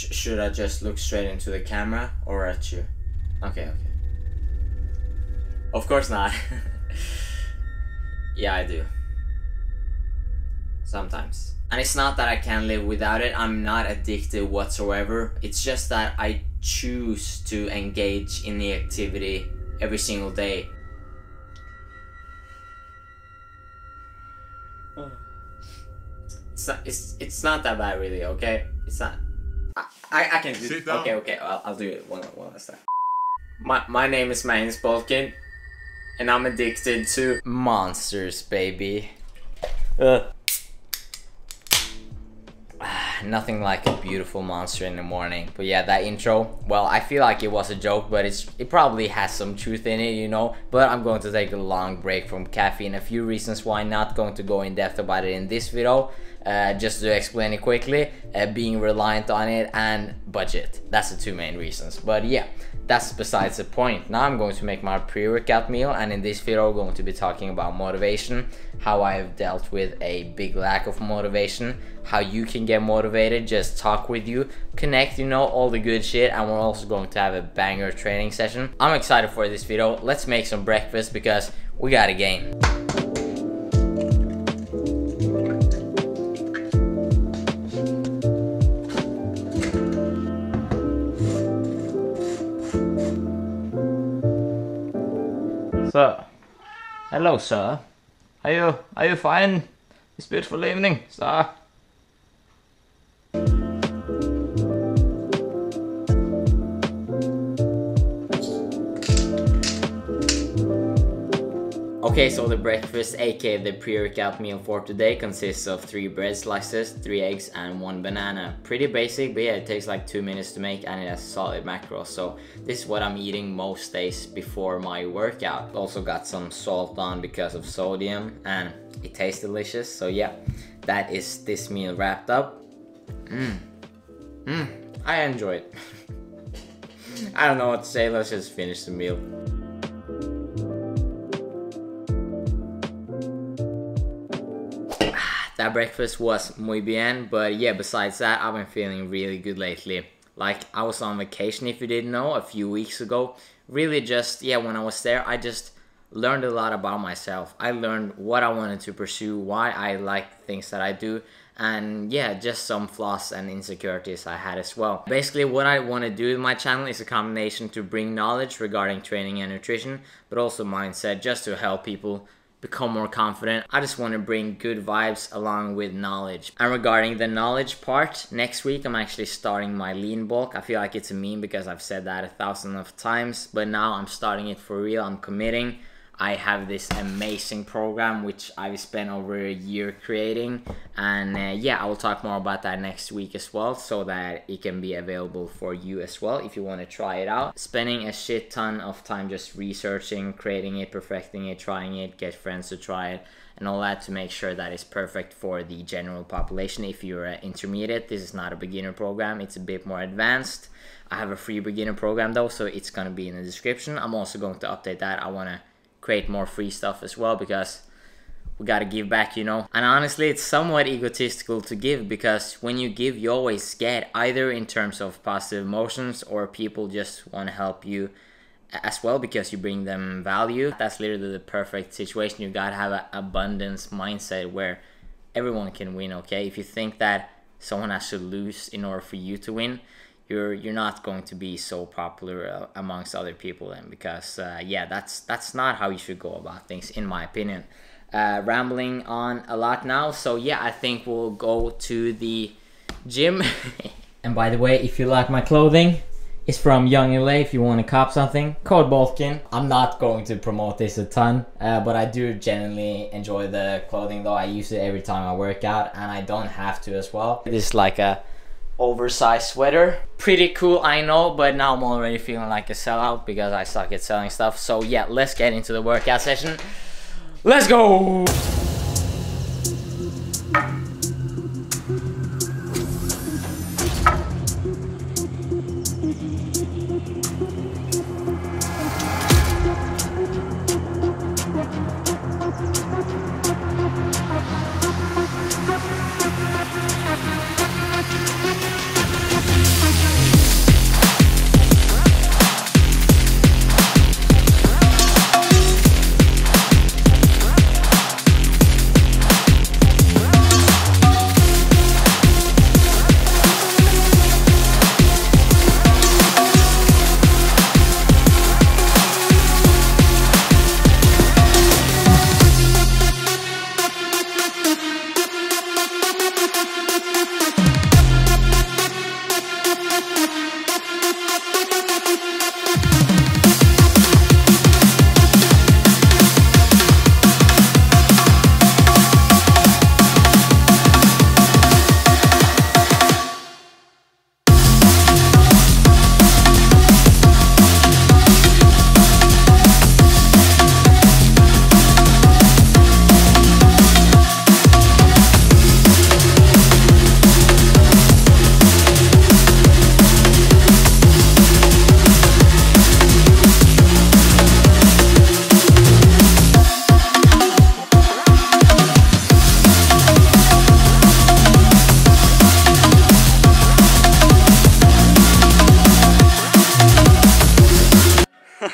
Sh- should I just look straight into the camera or at you? Okay, okay. Of course not. yeah, I do. Sometimes. And it's not that I can't live without it, I'm not addicted whatsoever. It's just that I choose to engage in the activity every single day. Oh. It's not, it's, it's not that bad, really, okay? It's not. I, I, I can do Sit down. Okay, okay, I'll, I'll do it one, one last time. My, my name is Magnus Bulkan, and I'm addicted to monsters, baby. Ugh. Nothing like a beautiful monster in the morning. But yeah, that intro, well, I feel like it was a joke, but it's it probably has some truth in it, you know. But I'm going to take a long break from caffeine. A few reasons why not going to go in depth about it in this video. Uh, just to explain it quickly, uh, being reliant on it and budget. That's the two main reasons. But yeah, that's besides the point. Now I'm going to make my pre-workout meal and in this video I'm going to be talking about motivation, how I have dealt with a big lack of motivation, how you can get motivated, just talk with you, connect, you know, all the good shit and we're also going to have a banger training session. I'm excited for this video. Let's make some breakfast because we got a game. Sir. Hello, sir. Are you are you fine this beautiful evening, sir? Okay, so the breakfast, aka the pre-workout meal for today, consists of three bread slices, three eggs, and one banana. Pretty basic, but yeah, it takes like two minutes to make, and it has solid macros. So this is what I'm eating most days before my workout. Also got some salt on because of sodium, and it tastes delicious. So yeah, that is this meal wrapped up. Mmm, mmm, I enjoy it. I don't know what to say. Let's just finish the meal. That breakfast was muy bien but yeah besides that i've been feeling really good lately. Like i was on vacation if you didn't know a few weeks ago. Really just yeah when i was there i just learned a lot about myself. I learned what i wanted to pursue why i like things that i do and yeah just some flaws and insecurities i had as well. Basically what i want to do with my channel is a combination to bring knowledge regarding training and nutrition but also mindset just to help people become more confident. I just want to bring good vibes along with knowledge. And regarding the knowledge part, next week I'm actually starting my lean bulk. I feel like it's a meme because I've said that a thousand of times, but now I'm starting it for real. I'm committing. I have this amazing program which I've spent over a year creating. And uh, yeah I will talk more about that next week as well so that it can be available for you as well if you want to try it out. Spending a shit ton of time just researching creating it perfecting it trying it get friends to try it and all that to make sure that it's perfect for the general population. If you're an intermediate this is not a beginner program it's a bit more advanced. I have a free beginner program though so it's gonna be in the description. I'm also going to update that. I want to create more free stuff as well because we gotta give back, you know. And honestly, it's somewhat egotistical to give because when you give, you always get either in terms of positive emotions or people just want to help you as well because you bring them value. That's literally the perfect situation. You gotta have an abundance mindset where everyone can win, okay? If you think that someone has to lose in order for you to win, you're you're not going to be so popular uh, amongst other people then because uh, yeah that's that's not how you should go about things in my opinion uh, rambling on a lot now so yeah i think we'll go to the gym and by the way if you like my clothing it's from Young LA if you want to cop something. Code Bulkan. I'm not going to promote this a ton, uh, but I do genuinely enjoy the clothing though. I use it every time I work out and I don't have to as well. Is like a oversized sweater. Pretty cool, I know, but now I'm already feeling like a sellout because I suck at selling stuff. So yeah, let's get into the workout session. Let's go!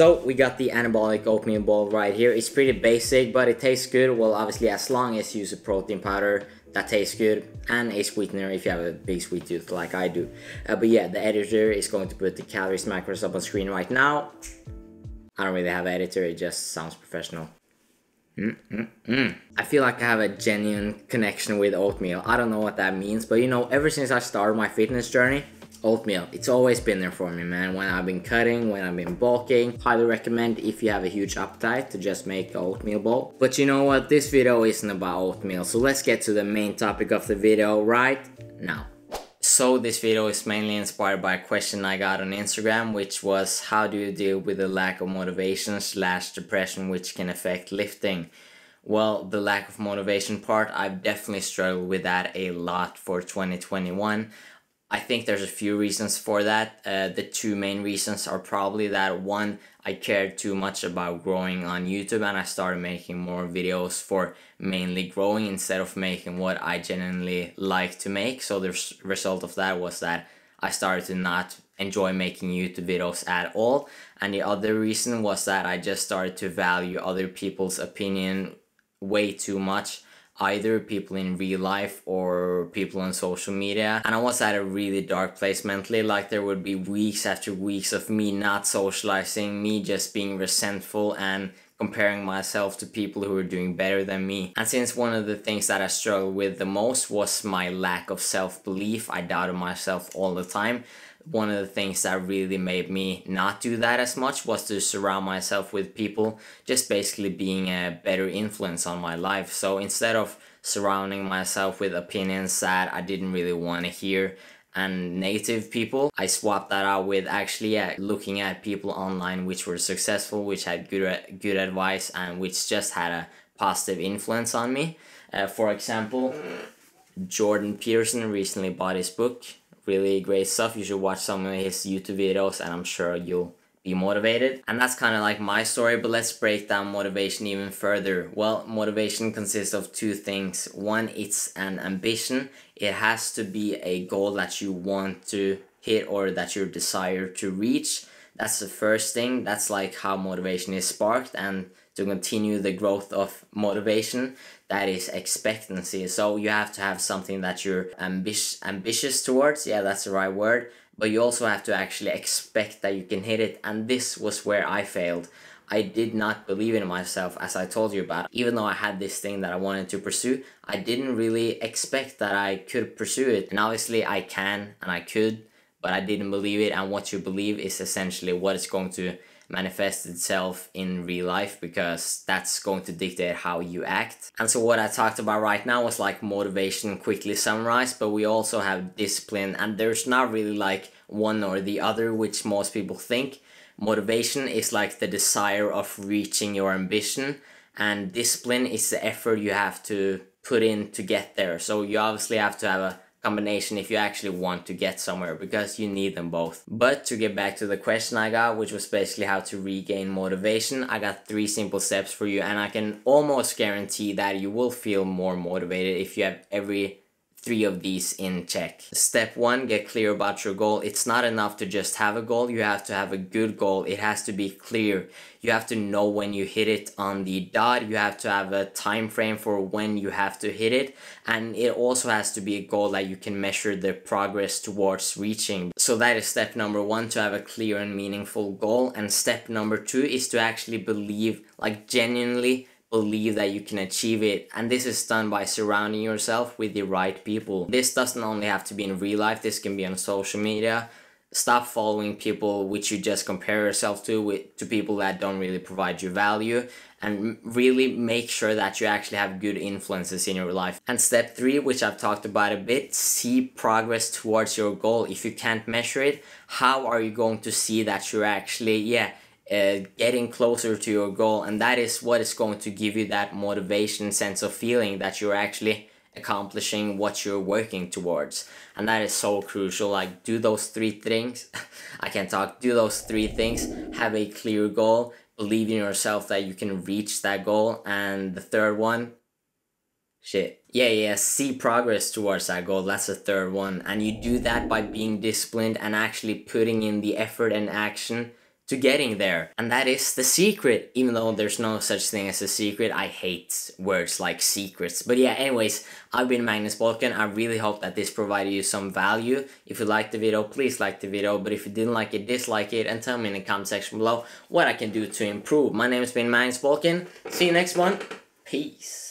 So we got the anabolic oatmeal bowl right here. It's pretty basic, but it tastes good. Well, obviously as long as you use a protein powder, that tastes good and a sweetener if you have a big sweet tooth like I do. Uh, but yeah, the editor is going to put the calories macros up on screen right now. I don't really have an editor, it just sounds professional. Mm -mm -mm. I feel like I have a genuine connection with oatmeal. I don't know what that means, but you know, ever since I started my fitness journey, oatmeal. It's always been there for me, man. When I've been cutting, when I've been bulking, highly recommend if you have a huge appetite to just make oatmeal bowl. But you know what? This video isn't about oatmeal, so let's get to the main topic of the video right now. So this video is mainly inspired by a question I got on Instagram, which was how do you deal with the lack of motivation slash depression which can affect lifting? Well, the lack of motivation part, I've definitely struggled with that a lot for 2021. I think there's a few reasons for that. Uh, the two main reasons are probably that one, I cared too much about growing on YouTube and I started making more videos for mainly growing instead of making what I genuinely like to make. So the result of that was that I started to not enjoy making YouTube videos at all. And the other reason was that I just started to value other people's opinion way too much either people in real life or people on social media. And I was at a really dark place mentally like there would be weeks after weeks of me not socializing me just being resentful and comparing myself to people who are doing better than me. And since one of the things that I struggled with the most was my lack of self-belief I doubted myself all the time one of the things that really made me not do that as much was to surround myself with people just basically being a better influence on my life. So instead of surrounding myself with opinions that I didn't really want to hear and negative people I swapped that out with actually yeah, looking at people online which were successful which had good good advice and which just had a positive influence on me. Uh, for example Jordan Peterson recently bought his book really great stuff. You should watch some of his YouTube videos and I'm sure you'll be motivated. And that's kind of like my story, but let's break down motivation even further. Well, motivation consists of two things. One, it's an ambition. It has to be a goal that you want to hit or that you desire to reach. That's the first thing. That's like how motivation is sparked and to continue the growth of motivation that is expectancy so you have to have something that you're ambitious ambitious towards yeah that's the right word but you also have to actually expect that you can hit it and this was where i failed I did not believe in myself as I told you about. Even though I had this thing that I wanted to pursue, I didn't really expect that I could pursue it. And obviously I can and I could, but I didn't believe it. And what you believe is essentially what is going to manifest itself in real life because that's going to dictate how you act. And so what I talked about right now was like motivation quickly summarized, but we also have discipline and there's not really like one or the other, which most people think. Motivation is like the desire of reaching your ambition and discipline is the effort you have to put in to get there. So you obviously have to have a combination if you actually want to get somewhere because you need them both. But to get back to the question I got, which was basically how to regain motivation, I got three simple steps for you and I can almost guarantee that you will feel more motivated if you have every three of these in check. Step one, get clear about your goal. It's not enough to just have a goal, you have to have a good goal. It has to be clear. You have to know when you hit it on the dot. You have to have a time frame for when you have to hit it. And it also has to be a goal that you can measure the progress towards reaching. So that is step number one, to have a clear and meaningful goal. And step number two is to actually believe, like genuinely believe that you can achieve it. And this is done by surrounding yourself with the right people. This doesn't only have to be in real life this can be on social media. Stop following people which you just compare yourself to with to people that don't really provide you value. And really make sure that you actually have good influences in your life. And step three which i've talked about a bit see progress towards your goal. If you can't measure it how are you going to see that you're actually yeah uh, getting closer to your goal and that is what is going to give you that motivation sense of feeling that you're actually accomplishing what you're working towards. And that is so crucial. Like do those three things i can't talk do those three things have a clear goal believe in yourself that you can reach that goal. And the third one shit yeah yeah see progress towards that goal. That's the third one. And you do that by being disciplined and actually putting in the effort and action to getting there. And that is the secret. Even though there's no such thing as a secret, I hate words like secrets. But yeah, anyways, I've been Magnus Bulkan. I really hope that this provided you some value. If you liked the video, please like the video. But if you didn't like it, dislike it and tell me in the comment section below what I can do to improve. My name has been Magnus Bulkan. See you next one. Peace.